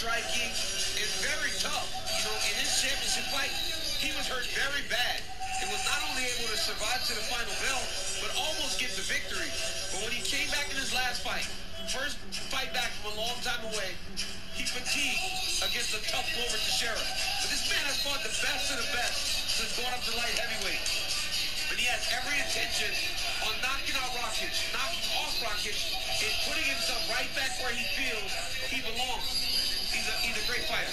striking, and very tough. You know, in his championship fight, he was hurt very bad and was not only able to survive to the final bell, but almost get the victory. But when he came back in his last fight, first fight back from a long time away, he fatigued against a tough Glover Teixeira. But this man has fought the best of the best since going up to light heavyweight. But he has every intention on knocking out Rakic, knocking off Rakic, and putting himself right back where he feels he belongs. He's a, great fighter.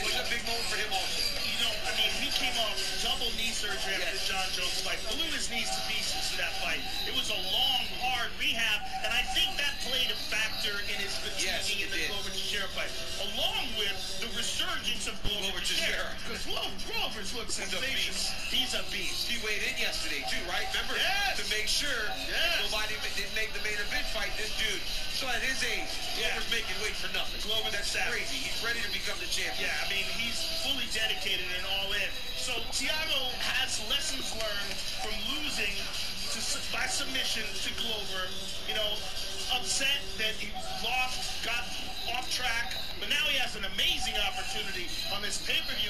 It was a big moment for him also. You know, I mean, he came off double knee surgery after the Jon Jones fight. Blew his knees to pieces in that fight. It was a long, hard rehab, and I think that played a factor in his fatigue Yes, in the did. Glover Teixeira fight, along with the resurgence of Glover, Glover Teixeira. Teixeira. Because Glover's looks sensational. He's a beast. He weighed in yesterday too, right? Remember? Yes. To make sure Yes. nobody didn't make the main event fight. This dude, at his age, Yeah. Glover's making weight for nothing. Glover's That's savage. crazy. He's ready to become the champion. Yeah, I mean, he's fully dedicated and all in. So Thiago has lessons learned from losing to, by submission to Glover. You know, upset that he lost, got off track, but now he has an amazing opportunity on this pay-per-view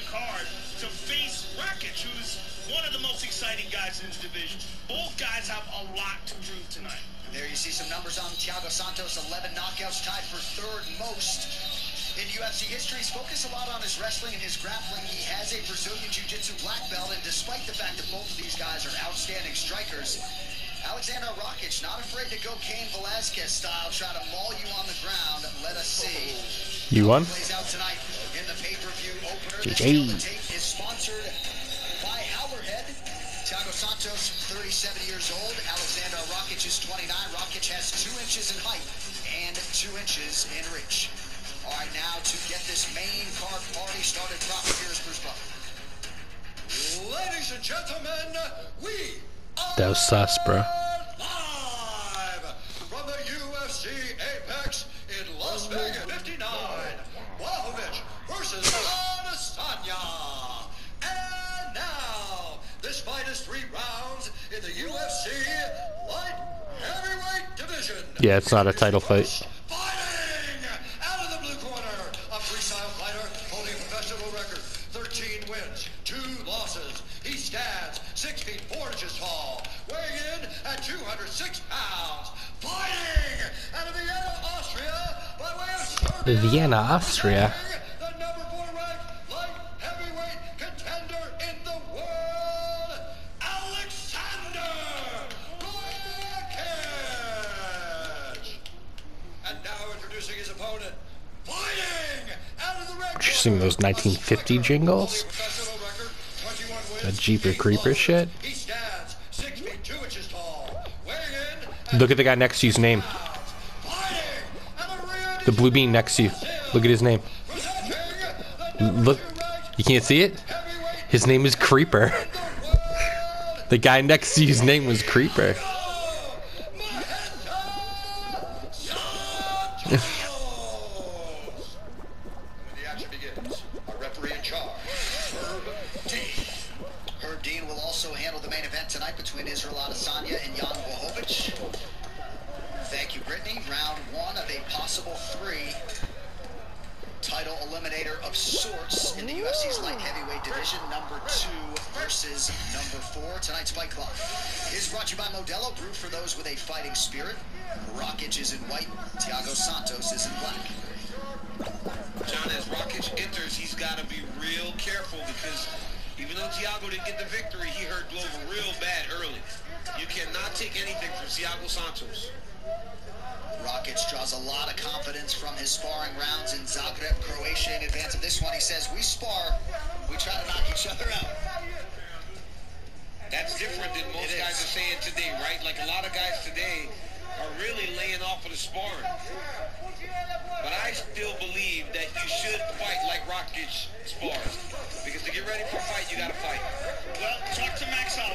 exciting guys in his division. Both guys have a lot to prove tonight. There you see some numbers on Thiago Santos, 11 knockouts, tied for third most in UFC history. He's focused a lot on his wrestling and his grappling. He has a Brazilian Jiu-Jitsu black belt, and despite the fact that both of these guys are outstanding strikers, Alexander Rakic not afraid to go Cain Velasquez style, try to maul you on the ground. Let us see. You won? Plays out tonight in the pay-per-view opener. GG. To tape is sponsored by Halberhead. Thiago Santos, 37 years old. Alexander Rakic is 29. Rakic has two inches in height and two inches in reach. All right, now to get this main card party started proper, here's Bruce Buffer. Ladies and gentlemen, we are That was sus, bro. live from the UFC Apex in Las Vegas 59. Blachowicz versus in the UFC light heavyweight division. Yeah, it's not a title fight. Fighting out of the blue corner, a freestyle fighter holding a professional record, 13 wins, two losses. He stands 6 feet 4 inches tall, weighing in at 206 pounds. Fighting out of Vienna, Austria, by way of Serbia. Vienna, Austria. Introducing his opponent, fighting out of the red You sing those 1950 jingles? That Jeeper Creeper shit? He stands six feet two inches tall. Look at the guy next to you's name. the blue bean next to you. Look at his name. Look. You can't see it? His name is Creeper. The guy next to you's name was Creeper. Main event tonight between Israel Adesanya and Jan Blachowicz. Thank you, Brittany. Round one of a possible three title eliminator of sorts in the UFC's light heavyweight division. Number two versus number four. Tonight's fight clock is brought to you by Modelo, brewed for those with a fighting spirit. Rakic is in white. Thiago Santos is in black. Jon, as Rakic enters, he's got to be real careful because even though Thiago didn't get the victory, he hurt Glover real bad early. You cannot take anything from Thiago Santos. Rakic draws a lot of confidence from his sparring rounds in Zagreb, Croatia. In advance of this one, he says, "We spar, we try to knock each other out." That's different than most guys are saying today, right? Like a lot of guys today are really laying off of the sparring. But I still believe that you should fight like Rakic spars. Because to get ready for a fight, you got to fight. Well, talk to Max Holloway.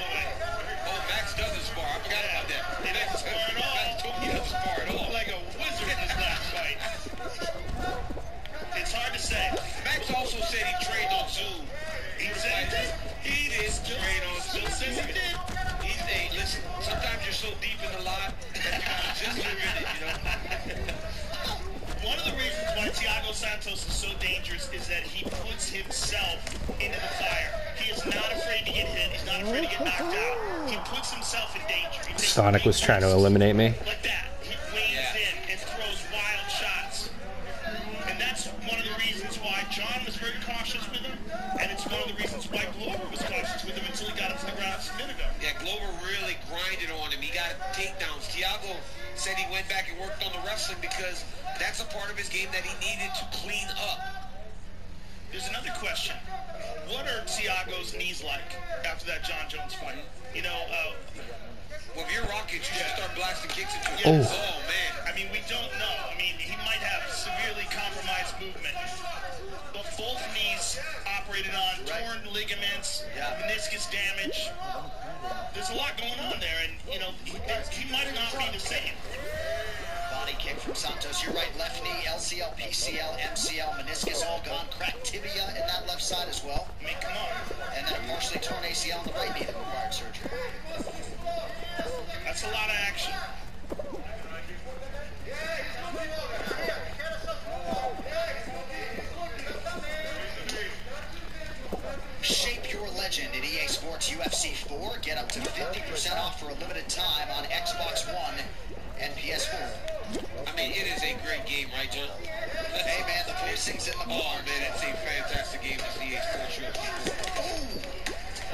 One of the reasons why Thiago Santos is so dangerous is that he puts himself into the fire. He is not afraid to get hit. He's not afraid to get knocked out. He puts himself in danger. Sonic was trying to eliminate me. Like that. He wades Yeah. in and throws wild shots. And that's one of the reasons why Jon was very cautious with because that's a part of his game that he needed to clean up. There's another question. What are Thiago's knees like after that Jon Jones fight? You know, uh, Well, if you're Rakic, you should start blasting kicks into Yeah. him. Oh. Oh, man. I mean, we don't know. I mean, he might have severely compromised movement. But both knees operated on, torn ligaments, Yeah. meniscus damage. There's a lot going on there, and, you know, he, he might not be the same. Body kick from Santos. You're right. Left knee, LCL, PCL, MCL, meniscus all gone. Cracked tibia in that left side as well. I mean, come on. And then a partially torn ACL in the right knee that required surgery. That's a lot of action. Shape your legend at EA Sports UFC 4. Get up to 50% off for a limited time on Xbox One and PS4. I mean, it is a great game, right, Jon? Hey man, the voicing's in the Oh, bar. man, it's a fantastic game to see. Sports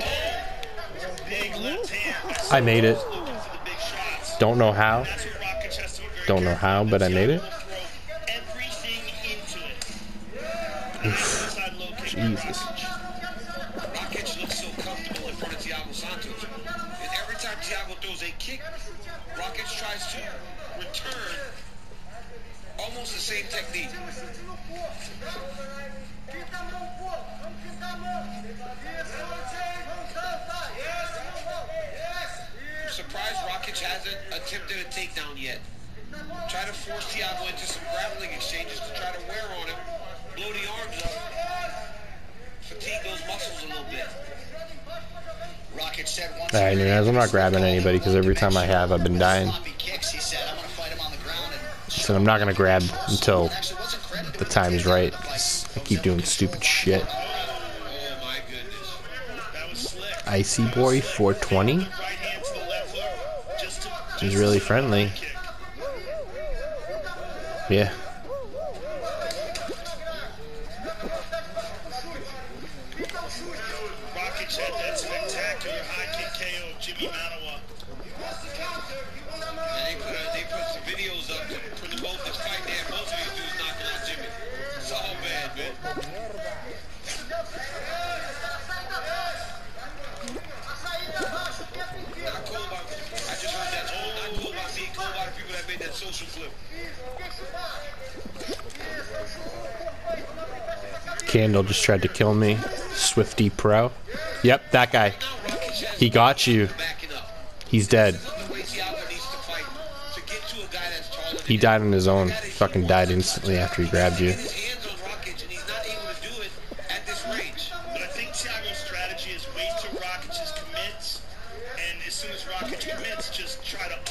oh, Big left hand. I made it. Looking for the big shots. Don't know how. That's what Rakic has to be very Don't know how, but I made it. Thiago will throw everything into it. Inside low kick by Jesus. Rakic. Rakic looks so comfortable in front of Thiago Santos. And every time Thiago throws a kick, Rakic tries to return almost the same technique. I'm surprised Rakic hasn't attempted a takedown yet. Try to force Thiago into some grappling exchanges to try to wear on him, blow the arms up, fatigue those muscles a little bit. Rakic said once Alright, Nunez, I'm not grabbing anybody because every time I have, I've been dying. And I'm not gonna grab until the time is right. I keep doing stupid shit. Icy Boy 420. Right hand to the left hook. Just to, He's really friendly. Yeah. Candle just tried to kill me. Swifty Pro. Yep, that guy. He got you. He's dead. He died on his own. Fucking died instantly after he grabbed you. Try to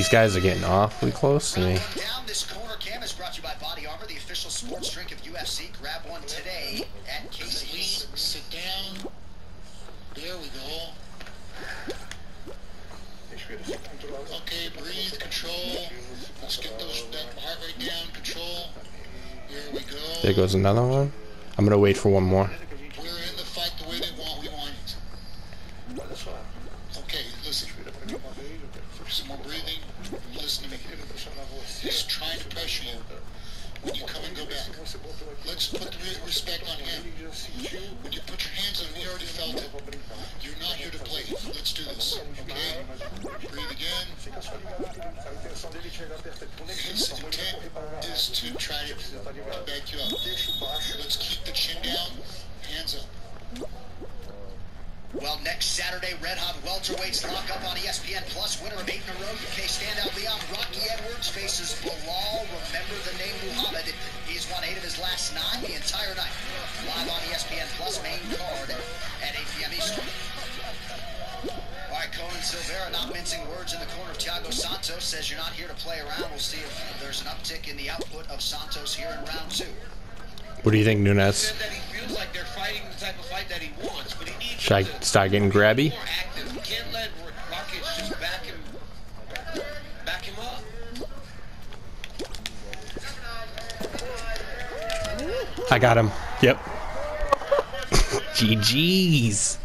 These guys are getting awfully close to me. Down this corner cam is brought to you by Body Armor, the official sports drink of UFC. Grab one today at Casey's. Sit down. There we go. Okay, breathe, control. Let's get those that heart rate down, control. Here we go. There goes another one. I'm gonna wait for one more. We're in the fight the way they want. We want it. Okay, listen. Some more breathing. Listen to me. He's trying to pressure you. When you come and go back. Let's put the respect on him. When you put your hands on him, he already felt it. You're not here to play. Let's do this. Okay? Breathe again. His intent is to try to, back you up. Let's keep the chin down. Well, next Saturday, Red Hot Welterweights lock up on ESPN Plus. Winner of eight in a row, UK standout Leon Rocky Edwards faces Belal. Remember the name Muhammad. He's won eight of his last nine the entire night. Live on ESPN Plus main card at 8 p.m. Eastern. All right, Conan Silveira, not mincing words in the corner of Thiago Santos, says you're not here to play around. We'll see if there's an uptick in the output of Santos here in round two. What do you think, Nunes? Should I start getting grabby? I got him. Yep. GG's.